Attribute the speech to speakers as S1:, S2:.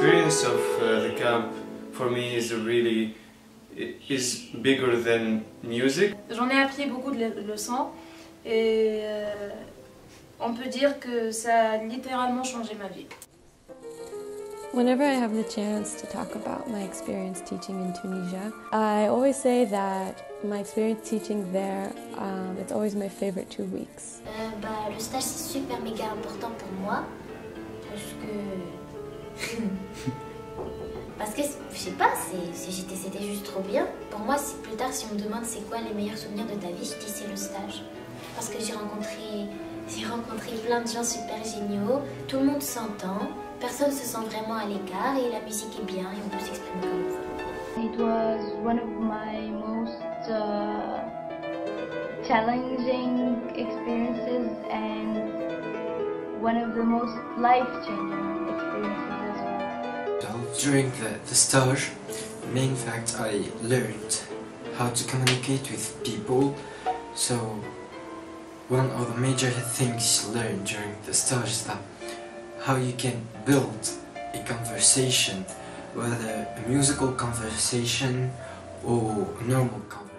S1: experience of uh, the camp for me is really is bigger than music.
S2: J'en ai appris beaucoup de leçons et euh, on peut dire que ça a littéralement changé ma vie.
S3: Whenever I have the chance to talk about my experience teaching in Tunisia, I always say that my experience teaching there, um, it's always my favorite two weeks.
S4: Euh, bah, le stage c'est super méga important pour moi parce que parce que je sais pas, c'était juste trop bien. Pour moi, plus tard si on me demande c'est quoi les meilleurs souvenirs de ta vie, je dis c'est le stage parce que j'ai rencontré rencontré plein de gens super géniaux, tout le monde s'entend, personne se sent vraiment à l'écart et la musique est bien et on peut s'exprimer comme on veut.
S5: It was one of my most uh, challenging experiences and one of the most life-changing experiences as
S6: During the, the stage, main fact I learned how to communicate with people, so one of the major things learned during the stage is that how you can build a conversation, whether a musical conversation or normal conversation.